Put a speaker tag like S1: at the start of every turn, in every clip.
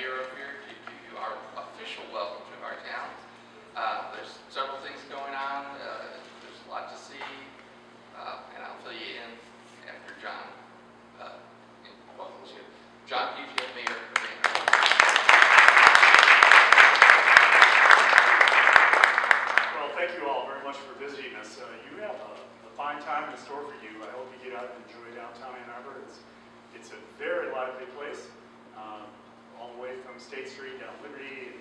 S1: mayor up here to give you our official welcome to our town. Uh, There's several things going on, uh, there's a lot to see, uh, and I'll fill you in after John uh, welcomes you. John Bufield, Mayor.
S2: Well, thank you all very much for visiting us. Uh, You have a a fine time in store for you. I hope you get out and enjoy downtown Ann Arbor. It's, it's a very lively place, um, all the way from State Street down Liberty, and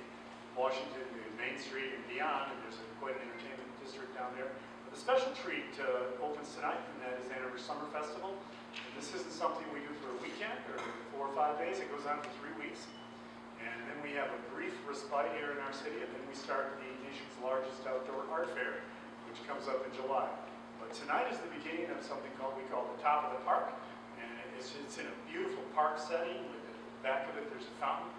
S2: Washington, to Main Street and beyond, and there's a- quite an entertainment district down there. But The special treat uh, opens tonight, and that is Arbor Summer Festival. And This isn't something we do for a weekend or four or five days. It goes on for three weeks. And then we have a brief respite here in our city, and then we start the nation's largest outdoor art fair, which comes up in July. But tonight is the beginning of something called, we call the Top of the Park, and it's, it's in a beautiful park setting, with the back of it, there's a fountain,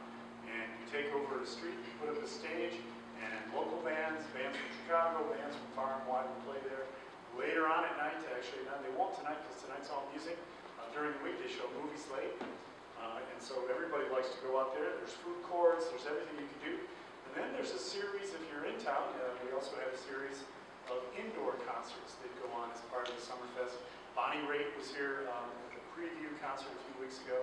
S2: and you take over a street, you put up a stage, and local bands, bands from Chicago, bands from far and wide will play there. Later on at night, actually, now they won't tonight, because tonight's all music, uh, during the week, they show movies late, uh, and so everybody likes to go out there. There's food courts, there's everything you can do. And then there's a series, if you're in town, uh, we also have a series of indoor concerts that go on as part of the Summerfest. Bonnie Raitt was here um, at the preview concert a few weeks ago.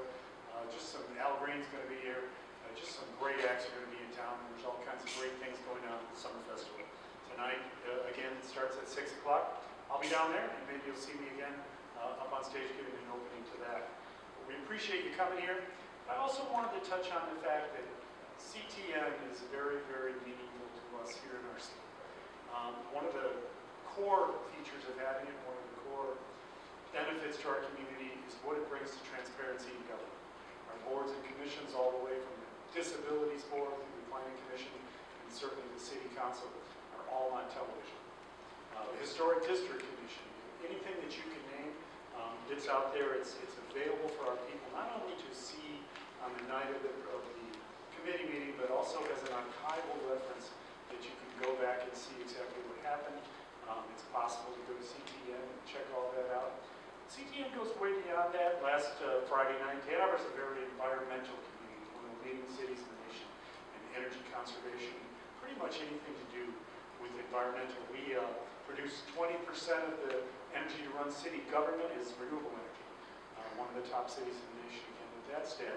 S2: Uh, just some, Al Green's going to be here. Uh, just some great acts are going to be in town. There's all kinds of great things going on at the Summer Festival. Tonight, uh, again, it starts at 6 o'clock. I'll be down there, and maybe you'll see me again uh, up on stage giving an opening to that. We appreciate you coming here. I also wanted to touch on the fact that CTN is very, very meaningful to us here in our city. Um, one of the core features of having it, one of the core benefits to our community is what it brings to transparency in government. Our boards and commissions, all the way Disabilities Board the Planning Commission, and certainly the City Council, are all on television. Uh, The Historic District Commission, anything that you can name, um, it's out there, it's, it's available for our people, not only to see on the night of the, of the committee meeting, but also as an archival reference that you can go back and see exactly what happened. Um, it's possible to go to CTN and check all that out. CTN goes way beyond that. Last uh, Friday night, Ann Arbor is a very environmental community, one of the leading cities in the nation in energy conservation, pretty much anything to do with environmental. We uh, produce 20% of the energy to run city government is renewable energy. Uh, one of the top cities in the nation, again, with that stat.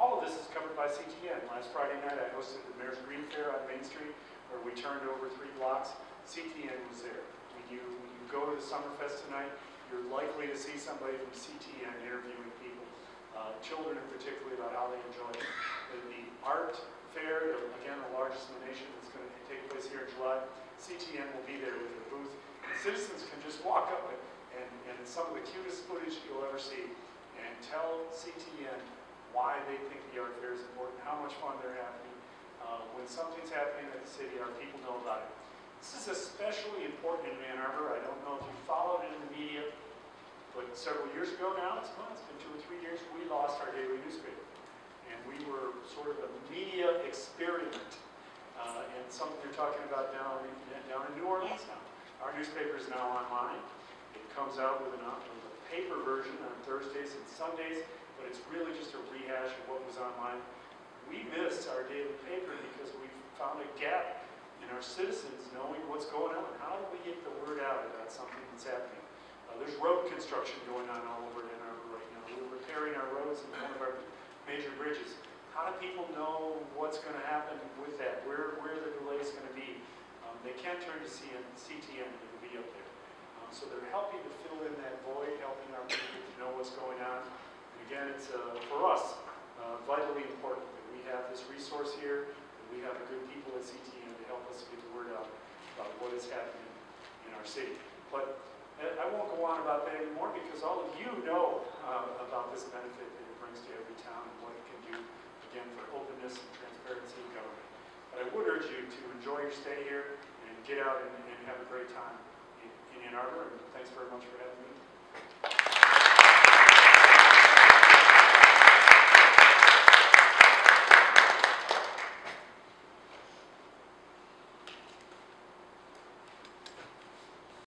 S2: All of this is covered by CTN. Last Friday night, I hosted the Mayor's Green Fair on Main Street, where we turned over three blocks. CTN was there. When you, when you go to the Summerfest tonight, you're likely to see somebody from CTN interviewing people, uh, children in particular, about how they enjoy it. The, the art fair, again, the largest in the nation, that's going to take place here in July. CTN will be there with their booth. And citizens can just walk up and, and, and some of the cutest footage you'll ever see and tell CTN why they think the art fair is important, how much fun they're having. Uh, when something's happening at the city, our people know about it. This is especially important in Ann Arbor. I don't know if you followed it in the media, but several years ago now, it's, well, it's been two or three years, we lost our daily newspaper. And we were sort of a media experiment. Uh, and something they're talking about down in, down in New Orleans now. Our newspaper is now online. It comes out with, an, with a paper version on Thursdays and Sundays, but it's really just a rehash of what was online. We missed our daily paper because we found a gap in our citizens knowing what's going on. How do we get the word out about something that's happening? Uh, there's road construction going on all over Ann Arbor right now. We're repairing our roads and one of our major bridges. How do people know what's going to happen with that? Where, where the delay is going to be? Um, they can't turn to CN, CTN, it'll be up there. So they're helping to fill in that void, helping our people to know what's going on. And again, it's, uh, for us, uh, vitally important that we have this resource here, that we have good people at CTN to help us get the word out about what is happening in our city. But uh, I won't go on about that anymore because all of you know uh, about this benefit that it brings to every town and what it can do, again, for openness and transparency in government. But I would urge you to enjoy your stay here and get out and, and have a great time in Ann Arbor. And thanks very much for having me.